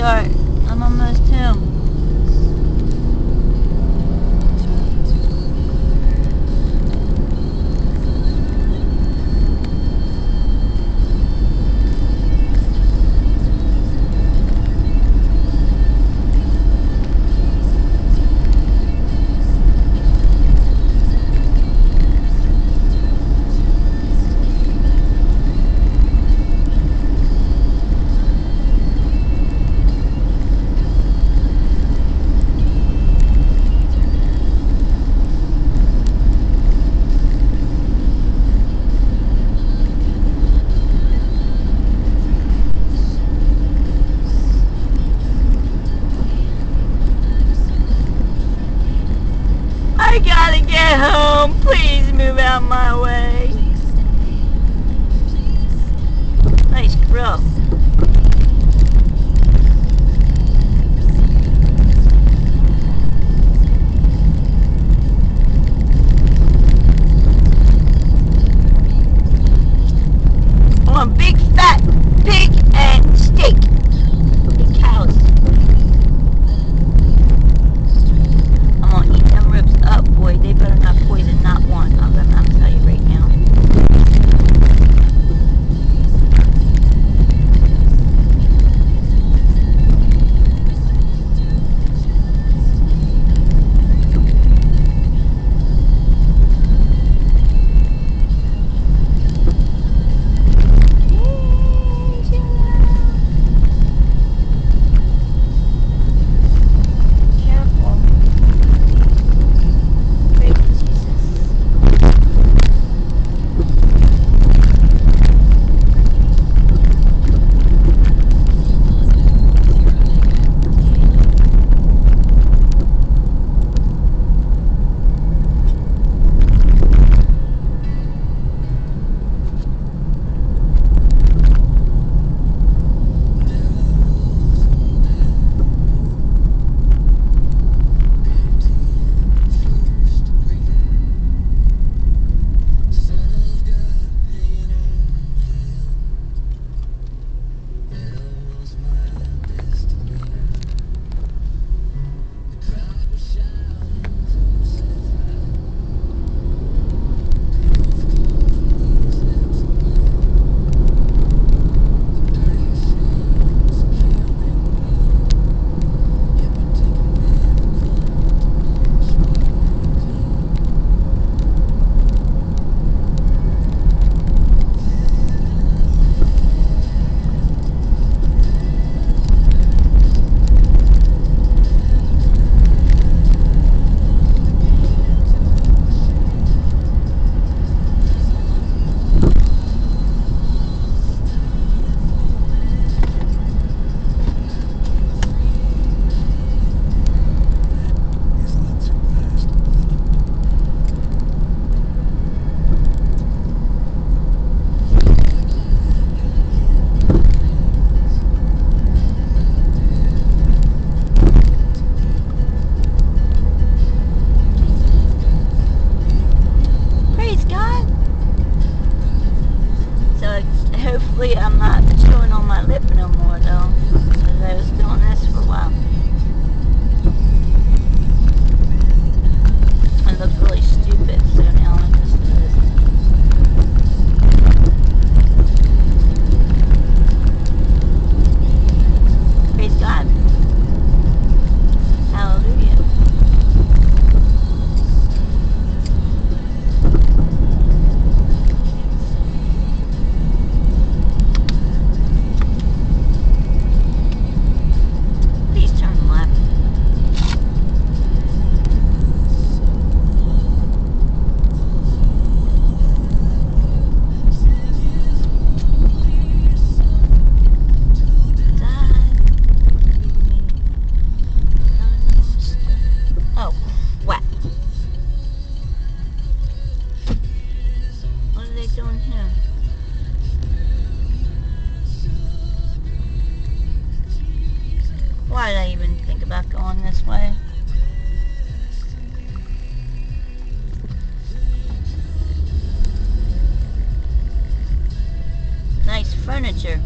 I'm almost home. Please move out my way. Why did I even think about going this way? Nice furniture.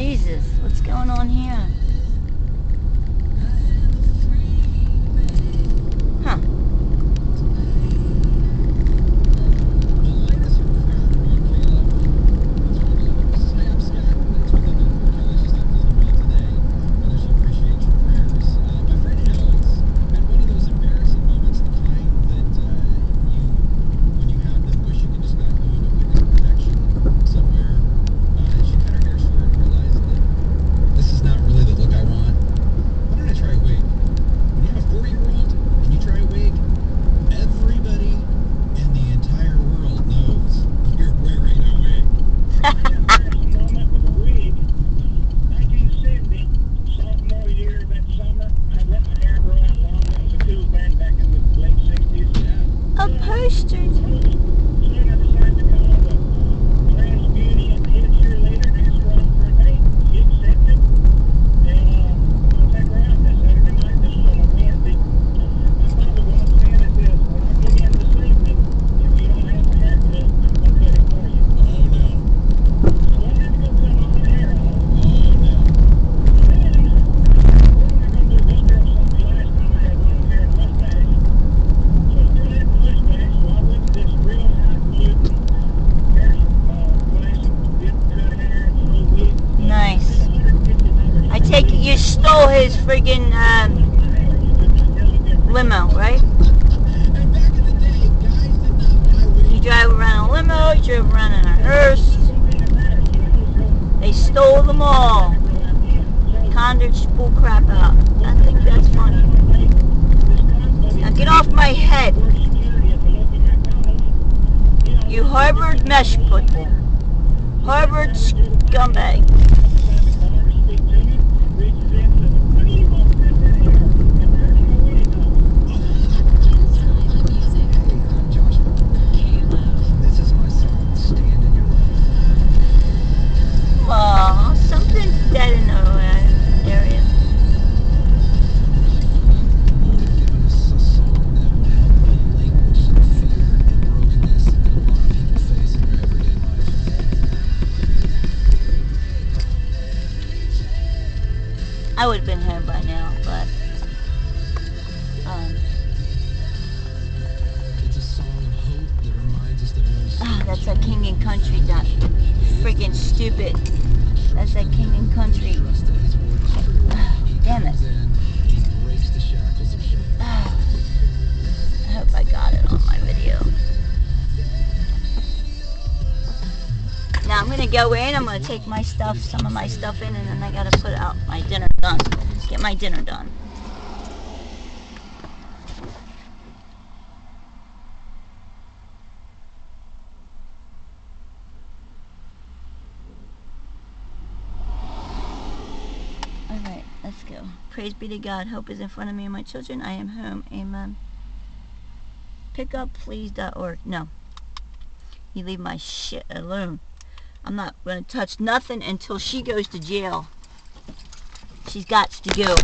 Jesus, what's going on here? Stole his friggin' um, limo, right? You drive around a limo, you drove around in a hearse. They stole them all. Condors bull crap out. I think that's funny. Now get off my head. You Harvard mesh football. Harvard scumbag. I would have been home by now, but um, It's a song of hope that reminds us that when we ah, stand that's that King and Country. That friggin' stupid. That's that King and Country. trust to his word is true, he Damn it. comes in and he breaks the shackles of shame. Ah, I hope I got it on my video. Now I'm gonna go in. I'm gonna take my stuff, some of my stuff in, and then I gotta put out my dinner done. Get my dinner done. Alright, let's go. Praise be to God. Hope is in front of me and my children. I am home. Amen. Pickupplease.org. No. You leave my shit alone. I'm not going to touch nothing until she goes to jail. She's got to go.